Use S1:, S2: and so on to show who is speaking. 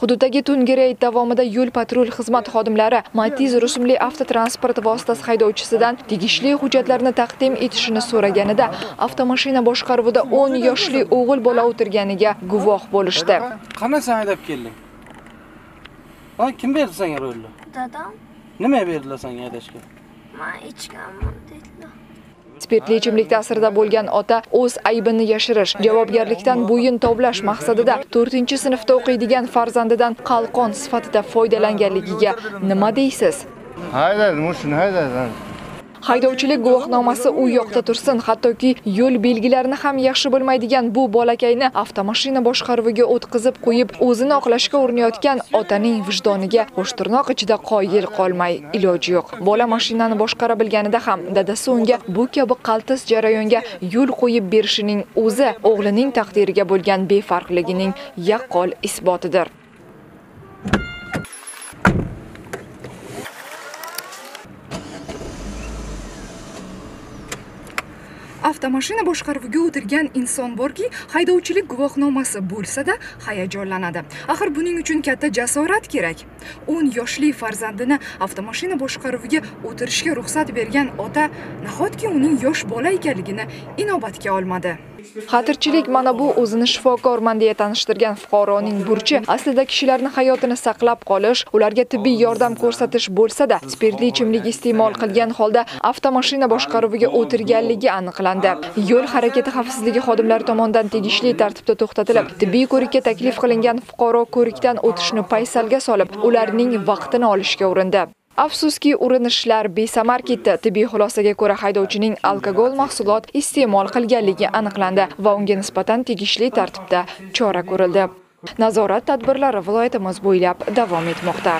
S1: hududdagi tungi reyd davomida yo'l patrul xizmat xodimlari matiz rusumli avtotransport vositasi haydovchisidan tegishli hujjatlarni taqdim etishini so'raganida avtomashina boshqaruvida 10 yoshli o'g'il bola o'tirganiga guvoh bo'lishdi.
S2: Qani sen haydab kelding? Ha kim berdi senga rulni
S3: dadam.
S2: Nima berdilar senga haydashga?
S3: Man ichganman dedilar
S1: spirtli ichimlik ta'sirida bo'lgan ota o'z aybini yashirish javobgarlikdan bo'yin tovlash maqsadida 4 sinfda o'qiydigan farzandidan qalqon sifatida foydalanganligiga nima deysiz?
S4: Haydadim shuni haydadim
S1: haydovchilik guvohnomasi u yoqda tursin. Hattoki yo'l belgilarini ham yaxshi bilmaydigan bu bolakayni avtomashina boshqaruviga o'tkazib qo'yib o'zini oqlashga urinayotgan otaning vijdoniga qo'shtirnoq ichida qoyil qolmay iloji yo'q. Bola mashinani boshqara bilganida ham dadasi unga bu kabi qaltis jarayonga yo'l qo'yib berishining o'zi o'g'lining taqdiriga bo'lgan befarqligining yaqqol isbotidir. Avtomashina boshqaruviga o'tirgan inson borki haydovchilik guvohnomasi bo'lsa-da hayajonlanadi. Axir buning uchun katta jasorat kerak. 10 yoshli farzandini avtomashina boshqaruviga o'tirishga ruxsat bergan ota nahotki uning yosh bola ekanligini inobatga olmadi? Xatirchilik mana bu o'zini shifokorman deya tanishtirgan fuqaroning burchi aslida kishilarni hayotini saqlab qolish ularga tibbiy yordam ko'rsatish bo'lsa-da spirtli ichimlik iste'mol qilgan holda avtomashina boshqaruviga o'tirganligi aniqlandi. Yo'l harakati xavfsizligi xodimlari tomonidan tegishli tartibda to'xtatilib tibbiy ko'rikka taklif qilingan fuqaro ko'rikdan o'tishni paysalga solib ularning vaqtini olishga urindi. Afsuski, urinishlar besamar ketdi. Tibbiy xulosaga ko'ra haydovchining alkogol mahsulot iste'mol qilganligi aniqlandi va unga nisbatan tegishli tartibda chora ko'rildi. Nazorat tadbirlari viloyatimiz bo'ylab davom etmoqda.